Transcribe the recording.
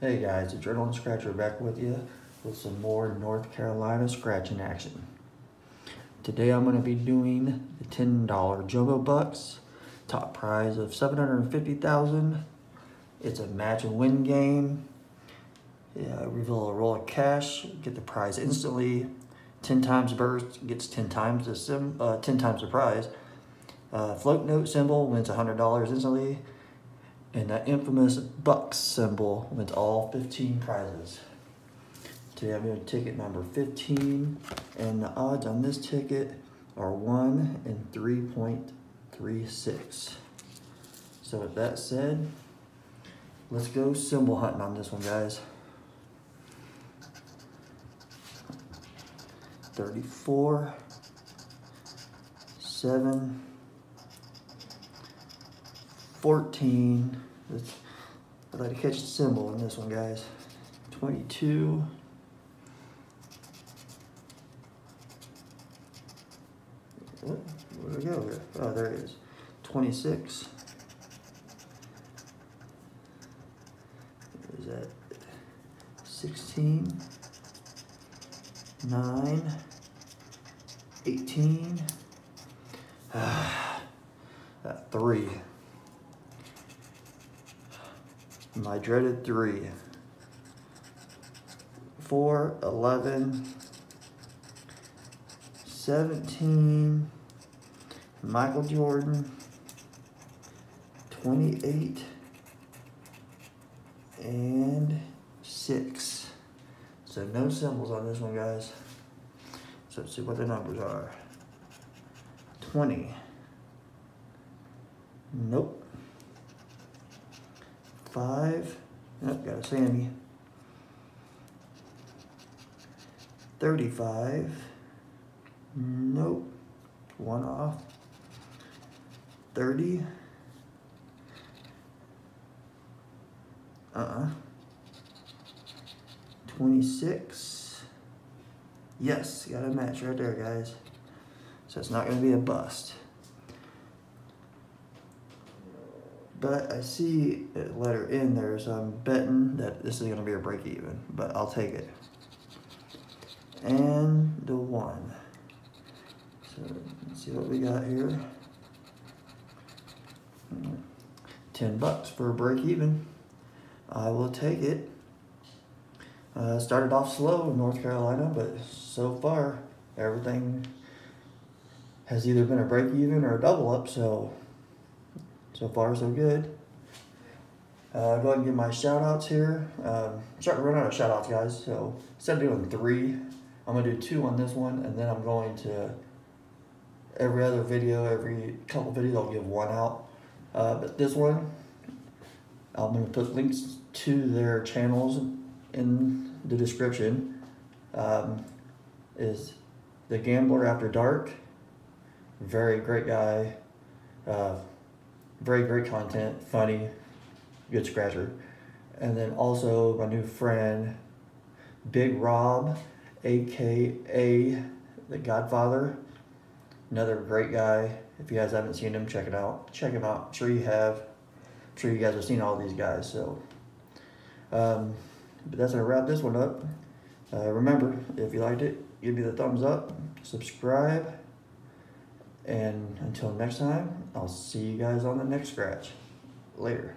Hey guys, Adrenaline Scratcher back with you with some more North Carolina scratching action. Today I'm going to be doing the $10 Jumbo Bucks, top prize of 750,000. It's a match and win game. Yeah, reveal a roll of cash, get the prize instantly. 10 times burst gets 10 times the sim, uh, 10 times the prize. Uh, float note symbol wins $100 instantly. And that infamous Bucks symbol wins all 15 prizes. Today I'm doing ticket number 15, and the odds on this ticket are 1 in 3.36. So with that said, let's go symbol hunting on this one, guys. 34, 7, 14. I'd like to catch the symbol in this one, guys. 22. Where did it go here? Oh, there it is. 26. Is that 16? 9. 18. that 3. My dreaded three. 4, 11, 17, Michael Jordan, 28, and 6. So no symbols on this one, guys. So let's see what the numbers are. 20. Nope five. Oh, got a Sammy. 35. Nope. One off. 30. Uh-uh. 26. Yes, got a match right there, guys. So it's not going to be a bust. But I see a letter in there, so I'm betting that this is going to be a break even, but I'll take it. And the one. So let's see what we got here. 10 bucks for a break even. I will take it. Uh, started off slow in North Carolina, but so far everything has either been a break even or a double up, so so far, so good. Uh, go ahead and give my shout outs here. Um, starting to run out of shout outs, guys. So instead of doing three, I'm going to do two on this one, and then I'm going to every other video, every couple videos, I'll give one out. Uh, but this one, I'm going to put links to their channels in the description. Um, is The Gambler After Dark. Very great guy. Uh, very great content, funny, good scratcher. And then also my new friend, Big Rob, aka The Godfather. Another great guy. If you guys haven't seen him, check it out. Check him out. I'm sure you have. I'm sure you guys have seen all these guys. So, um, but that's gonna wrap this one up. Uh, remember, if you liked it, give me the thumbs up, subscribe, and until next time, I'll see you guys on the next scratch. Later.